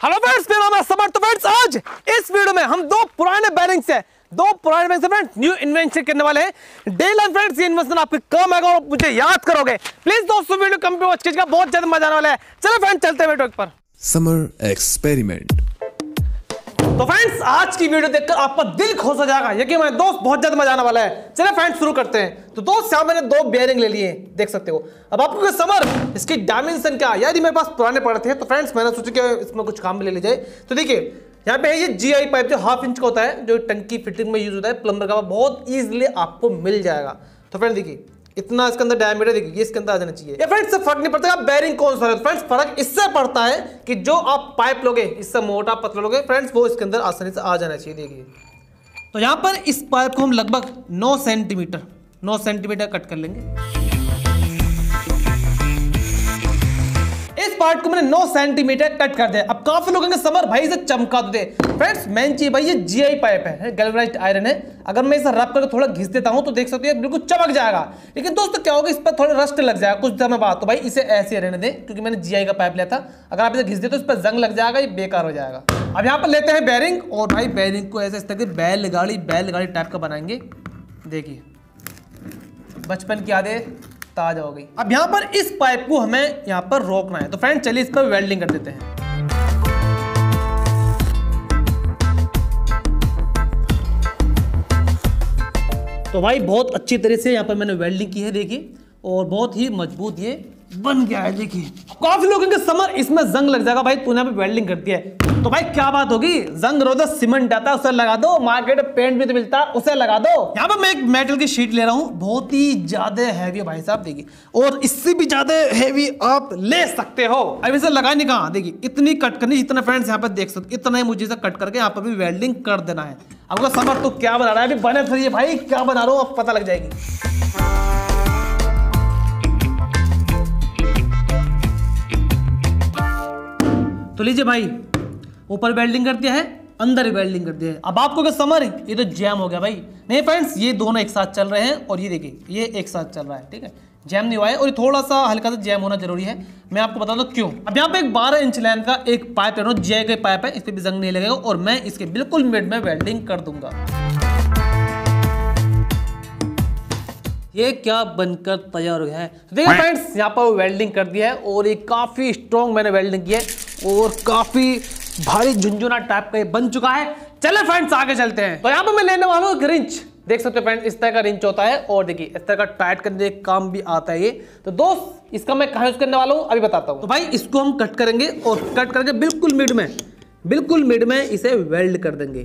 Hello friends, मेरा नाम है समर्थ फ्रेंड्स। आज इस वीडियो में हम दो पुराने बैरिंग से दो पुराने बैरिंग से फ्रेंड्स न्यू इन्वेंशन करने वाले हैं। डे लाइन फ्रेंड्स, ये इन्वेंशन आपके कम आएगा और मुझे याद करोगे। प्लीज़ दोस्तों, वीडियो कम पे वॉच कीजिएगा, बहुत ज़्यादा मज़ा आने वाला है। चलो फ्रेंड्स, चलते हैं वीडियो पर। Summer Experiment. तो फ्रेंड्स आज की वीडियो देखकर आपका दिल हो जाएगा। यकीन माने दोस्त बहुत ज़्यादा मज़ा आने वाला है। चलिए फ्रेंड्स शुरू करते हैं। तो दोस्त, यहाँ मैंने दो बेयरिंग ले लिए देख सकते हो। अब आपको क्या समर, इसकी डायमेंशन क्या? यदि मेरे पास पुराने पड़े थे तो फ्रेंड्स मैंने सोचा कि इसमें कुछ काम ले ली जाए। तो देखिए, यहाँ पे है ये जी आई पाइप जो हाफ़ इंच का होता है, जो टंकी फिटिंग में यूज़ होता है प्लम्बर का बहुत ईजिली आपको मिल जाएगा। तो फ्रेंड देखिए इतना इसके अंदर डायमीटर देखिए, ये इसके अंदर आ जाना चाहिए। ये फ्रेंड्स फ़र्क नहीं पड़ता आप बैरिंग कौन सा फ्रेंड्स फ़र्क इससे पड़ता है कि जो आप पाइप लोगे, इससे मोटा पतला लोगे फ्रेंड्स वो इसके अंदर आसानी से आ जाना चाहिए, देखिए। तो यहाँ पर इस पाइप को हम लगभग नौ सेंटीमीटर नौ सेंटीमीटर कट कर लेंगे। पार्ट को मैंने 9 सेंटीमीटर कट कर दिया। अब काफ़ी लोग समर भाई, इसे चमका दे। फ्रेंड्स मेन चीज़ भाई, ये जीआई पाइप है गैल्वेनाइज्ड आयरन है। अगर मैं इसे रब करके थोड़ा घिस देता हूँ तो देख सकते हो बिल्कुल चमक जाएगा। लेकिन दोस्तों, क्या होगा, इस पर थोड़ा रस्ट लग जाएगा। कुछ समय बाद तो भाई, इसे ऐसे रहने दें, क्योंकि मैंने जीआई का पाइप लिया था। अगर आप इसे घिस दे तो इस पर जंग लग जाएगा, ये बेकार हो जाएगा। अब यहाँ पर लेते हैं बैरिंग और भाई बैरिंग को ऐसे इस तरह की बैलगाड़ी बैलगाड़ी टाइप का बनाएँगे। देखिए, बचपन की यादें ताज़ा हो गई। अब यहाँ पर इस पाइप को हमें यहाँ पर रोकना है। तो फ्रेंड चलिए इस पर वेल्डिंग कर देते हैं। तो भाई, बहुत अच्छी तरह से यहाँ पर मैंने वेल्डिंग की है, देखिए। और बहुत ही मज़बूत ये बन गया है, देखिए। काफ़ी लोगों के समर इसमें जंग लग जाएगा। भाई, तूने भी वेल्डिंग कर दिया है। तो भाई क्या बात होगी? जंग रोधक सीमेंट आता उसे लगा दो। मार्केट पेंट भी तो मिलता है, उसे लगा दो। यहाँ पर मैं एक मेटल की शीट ले रहा हूँ। बहुत ही ज़्यादा हैवी भाई साहब, देखिए। और इससे भी ज़्यादा हैवी आप ले सकते हो। अब इसे लगाने कहा? देखिए, इतनी कट करनी, जितना फ्रेंड्स यहाँ पर देख सकते, इतना ही मुझे इसे कट करके यहाँ पर भी वेल्डिंग कर देना है। आपको समर तो क्या बना रहा है? अभी बने फिर भाई, क्या बना रहा हूँ पता लग जाएगी। तो लीजिए भाई ऊपर वेल्डिंग कर दिया है, अंदर वेल्डिंग कर दिया है। अब आपको क्या समझ ये तो जैम हो गया भाई। नहीं फ्रेंड्स ये दोनों एक साथ चल रहे हैं और ये देखिए, ये एक साथ चल रहा है, ठीक है? जैम नहीं हुआ है और ये थोड़ा सा हल्का सा जैम होना ज़रूरी है। मैं आपको बता दूँ क्यों? अब यहाँ पे एक 12 इंच लेंथ का एक पाइप है जे का पाइप है, इस पर भी जंग नहीं लगेगा और मैं इसके बिल्कुल मिड में वेल्डिंग कर दूँगा। ये क्या बनकर तैयार हो गया है? तो देखिए फ्रेंड्स यहाँ पर वेल्डिंग कर दिया है और ये काफ़ी स्ट्रॉन्ग मैंने वेल्डिंग की है और काफ़ी भारी झुंझुना टाइप का ये बन चुका है। चले फ्रेंड्स आगे चलते हैं। तो यहाँ पर मैं लेने वाला हूँ रिंच देख सकते हो फ्रेंड्स इस तरह का रिंच होता है और देखिए इस तरह का टाइट करने का काम भी आता है ये। तो दोस्त इसका मैं कहा यूज़ करने वाला हूँ अभी बताता हूँ। तो भाई इसको हम कट करेंगे और कट करके बिल्कुल मिड में बिल्कुल मिड में इसे वेल्ड कर देंगे।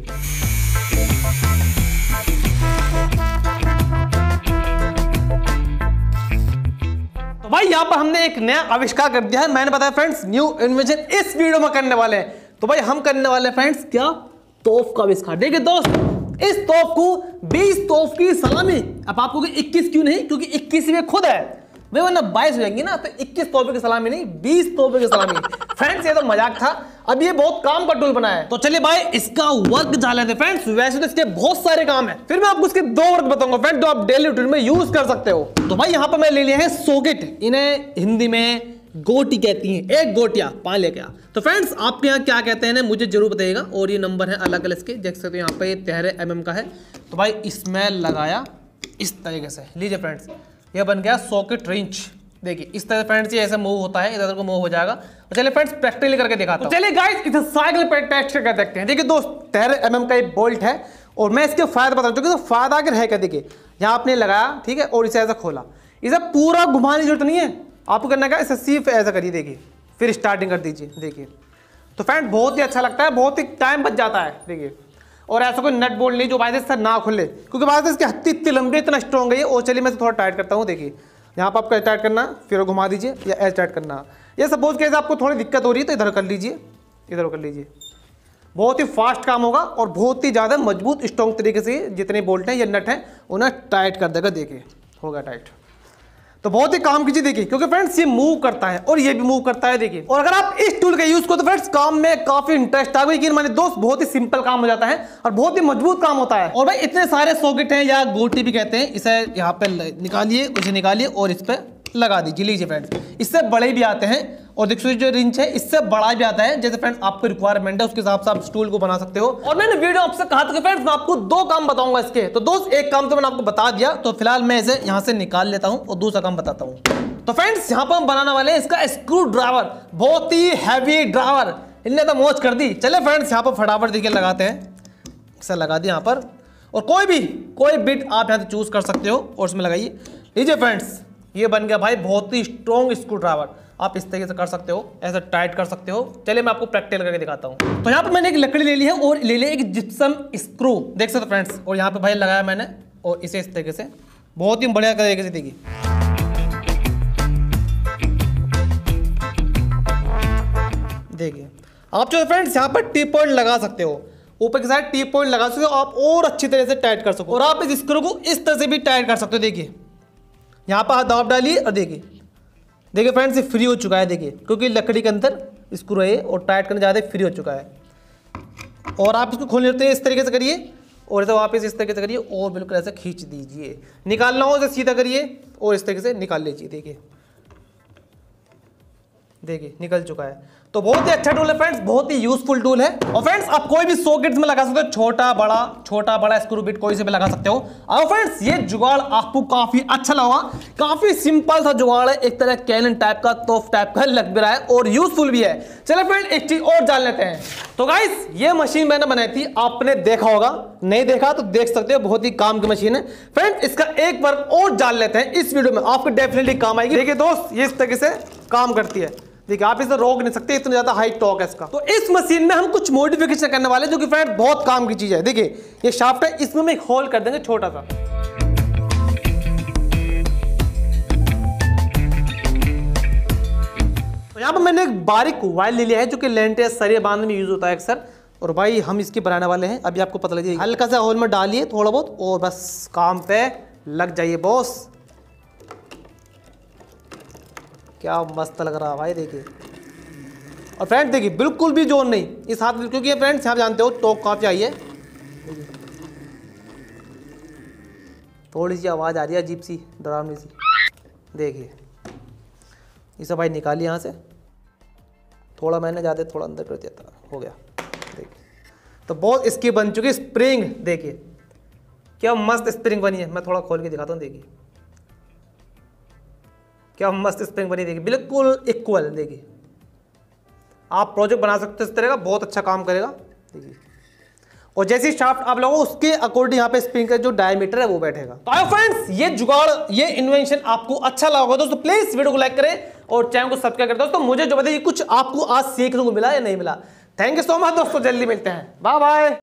तो भाई यहाँ पर हमने एक नया आविष्कार कर दिया है। मैंने बताया फ्रेंड्स न्यू इन्वेंशन इस वीडियो में करने वाले हैं। तो भाई हम करने वाले फ्रेंड्स क्या? तोफ का आविष्कार। देखिए दोस्त इस तोफ को 20 तोफ की सलामी। अब आपको 21 क्यों नहीं? क्योंकि 21 में खुद है। वे वरना बाईस हो जाएँगी ना तो 21 तोहफे की सलामी नहीं 20 तोहफे की सलामी। फ्रेंड्स ये तो मज़ाक था। अब ये बहुत काम का टूल बना है। तो चलिए भाई इसका वर्क जान लेते फ्रेंड्स वैसे तो इसके बहुत सारे काम है। फिर मैं आपको इसके दो वर्क बताऊँगा। फ्रेंड जो आप डेली रूटीन में यूज़ कर सकते हो। तो भाई यहाँ पर मैं ले लिया है सोकेट इन्हें हिंदी में गोटी कहती हैं एक गोटिया पा ले क्या तो फ्रेंड्स आपके यहाँ क्या कहते हैं मुझे ज़रूर बताइएगा। और ये नंबर है अलग अलग इसके। देख सकते हो यहाँ पे तेरह एम का है। तो भाई इसमें लगाया इस तरीके से। लीजिए फ्रेंड्स ये बन गया सॉकेट रिंच देखिए इस तरह फ्रेंड्स ये ऐसे मूव होता है। इधर को मूव हो जाएगा। तो चलिए फ्रेंड्स प्रैक्टिकली करके दिखाता हूँ। चलिए गाइस इधर साइकिल पे टेस्ट करके देखते हैं। देखिए दोस्त तेरह एम का एक बोल्ट है। और मैं इसके फ़ायदा बता चुकी तो फ़ायदा अगर है क्या? देखिए यहाँ आपने लगाया ठीक है? और इसे ऐसा खोला। इसे पूरा घुमाने की ज़रूरत नहीं है। आपको करना क्या? इसे सिर्फ़ ऐसा करिए, देखिए। फिर स्टार्टिंग कर दीजिए, देखिए। तो फ्रेंड बहुत ही अच्छा लगता है, बहुत ही टाइम बच जाता है, देखिए। और ऐसा कोई नट बोल्ट नहीं जो बाय से ना खुले। क्योंकि बाय इसकी हत्ती इतनी लंबी इतना स्ट्रॉन्ग है और चलिए मैं थोड़ा टाइट करता हूँ, देखिए। यहाँ पर आपको टाइट करना, फिर घुमा दीजिए, या ऐसे टाइट करना। ये सपोज़ कैसे आपको थोड़ी दिक्कत हो रही है तो इधर कर लीजिए, इधर कर लीजिए। बहुत ही फास्ट काम होगा, और बहुत ही ज़्यादा मज़बूत स्ट्रॉन्ग तरीके से जितने बोल्ट हैं, या नट हैं, उन्हें टाइट कर देगा, देखिए। होगा टाइट तो बहुत ही काम कीजिए देखिए, क्योंकि फ्रेंड्स ये मूव करता है और ये भी मूव करता है देखिए। और अगर आप इस टूल का यूज़ करो तो फ्रेंड्स काम में काफ़ी इंटरेस्ट आ लेकिन मैंने दोस्त, बहुत ही सिंपल काम हो जाता है और बहुत ही मज़बूत काम होता है। और भाई, इतने सारे सॉकेट हैं या गोटी भी कहते हैं, इसे यहाँ पे निकालिए, उसे निकालिए और इस पर लगा दीजिए लीजिए फ्रेंड्स इससे बड़े भी आते हैं, और देखिए जो रिंच है, इससे बड़ा भी आता है। जैसे फ्रेंड्स आपको रिक्वायरमेंट है, उसके हिसाब से आप स्टूल को बना सकते हो। और मैंने वीडियो आपसे कहा था कि फ्रेंड्स मैं आपको दो काम बताऊँगा इसके। तो दोस्त, एक काम तो मैंने आपको बता दिया तो फ़िलहाल मैं इसे यहाँ से निकाल लेता हूँ, और दूसरा काम बताता हूँ। तो फ्रेंड्स यहाँ पर हम बनाने वाले हैं इसका स्क्रू ड्राइवर बहुत ही हैवी ड्राइवर इनने तो मौज कर दी। चले फ्रेंड्स यहाँ पर फटाफट देखिए, लगाते हैं। इसे लगा दिया यहाँ पर। और कोई भी, कोई बिट आप यहाँ से चूज़ कर सकते हो, और उसमें लगाइए। लीजिए फ्रेंड्स ये बन गया भाई बहुत ही स्ट्रॉन्ग स्क्रू ड्राइवर आप इस तरीके से कर सकते हो, ऐसे टाइट कर सकते हो। चलिए मैं आपको प्रैक्टिकल करके दिखाता हूँ। तो यहाँ पर मैंने एक लकड़ी ले ली है और ले लिया एक जिप्सम स्क्रू देख सकते हो फ्रेंड्स और यहाँ पे भाई लगाया मैंने, और इसे इस तरीके से। बहुत ही बढ़िया तरीके से देखिए देखिए, आप जो फ्रेंड्स यहाँ पर टी पॉइंट लगा सकते हो। ऊपर के साइड टी पॉइंट लगा सकते हो, आप और अच्छी तरह से टाइट कर सको। और आप इस स्क्रू को इस तरह से भी टाइट कर सकते हो, देखिए। यहाँ पर हाथ डालिए और देखिए। देखिए फ्रेंड्स ये फ्री हो चुका है, देखिए। क्योंकि लकड़ी के अंदर स्क्रू है और टाइट करने ज़्यादा फ्री हो चुका है। और आप इसको खोल लेते हैं, इस तरीके से करिए। और इसे वापस इस तरीके से करिए और बिल्कुल ऐसे खींच दीजिए। निकालना हो तो सीधा करिए और इस तरीके से निकाल लीजिए, देखिए। देखिए, निकल चुका है। तो बहुत ही अच्छा टूल है फ्रेंड्स बहुत ही यूजफुल टूल है। और फ्रेंड्स आप कोई भी सॉकेट में लगा सकते हो, छोटा, बड़ा छोटा, बड़ा स्क्रू बिट कोई से भी लगा सकते हो। और फ्रेंड्स ये जुगाड़ आपको काफ़ी अच्छा लगा। काफ़ी सिंपल सा जुगाड़ है, एक तरह कैनन टाइप का तोफ टाइप का, लग भी रहा है और यूजफुल भी है। चलो फ्रेंड एक चीज़ और जान लेते हैं। तो गाइस ये मशीन मैंने बनाई थी, आपने देखा होगा। नहीं देखा तो देख सकते हो, बहुत ही काम की मशीन है। फ्रेंड्स इसका एक बार और जान लेते हैं, इस वीडियो में आपको डेफिनेटली काम आएगी। देखिए दोस्त, ये इस तरीके से काम करती है। देखिए, आप इसे रोक नहीं सकते, इतना ज़्यादा हाई टॉक है इसका। तो इस मशीन में हम कुछ मॉडिफिकेशन करने वाले जो कि फ्रेंड बहुत काम की चीज़ है। देखिए, ये शाफ्ट है, इसमें हम एक होल कर देंगे छोटा सा। तो यहाँ पर मैंने एक बारीक वायर ले लिया है, जो कि लेंट सरिया बांधने में यूज़ होता है अक्सर। और भाई, हम इसकी बनाने वाले हैं। अभी आपको पता लगे हल्का सा होल में डालिए थोड़ा बहुत और बस काम पे लग जाइए बॉस क्या मस्त लग रहा है भाई, देखिए। और फ्रेंड देखिए, बिल्कुल भी ज़ोर नहीं। इस हाथ में, क्योंकि फ्रेंड्स आप जानते हो टोक काफ़ी चाहिए थोड़ी सी आवाज़ आ रही है अजीब सी, डरावनी सी। देखिए। इसे भाई निकालिए यहाँ से। थोड़ा मैंने ज़्यादा, थोड़ा अंदर कर दिया था, हो गया। देखिए। तो बहुत इसकी बन चुकी स्प्रिंग देखिए। क्या मस्त स्प्रिंग बनी है, मैं थोड़ा खोल के दिखाता हूँ, देखिए। क्या मस्त स्प्रिंग बनी देगी? बिल्कुल इक्वल देखिए। आप प्रोजेक्ट बना सकते हो इस तरह का, बहुत अच्छा काम करेगा। देखिए। और जैसी शाफ्ट आप लोगों उसके अकॉर्डिंग यहाँ पे स्प्रिंग का जो डायमीटर है, वो बैठेगा। तो फ्रेंड्स ये जुगाड़, ये इन्वेंशन आपको अच्छा लगा होगा दोस्तों प्लीज़ वीडियो को लाइक करें और चैनल को सब्सक्राइब करें। दोस्तों, मुझे जो बताइए, कुछ आपको आज सीखने को मिला या नहीं मिला? थैंक यू सो मच दोस्तों, जल्दी मिलते हैं। Bye bye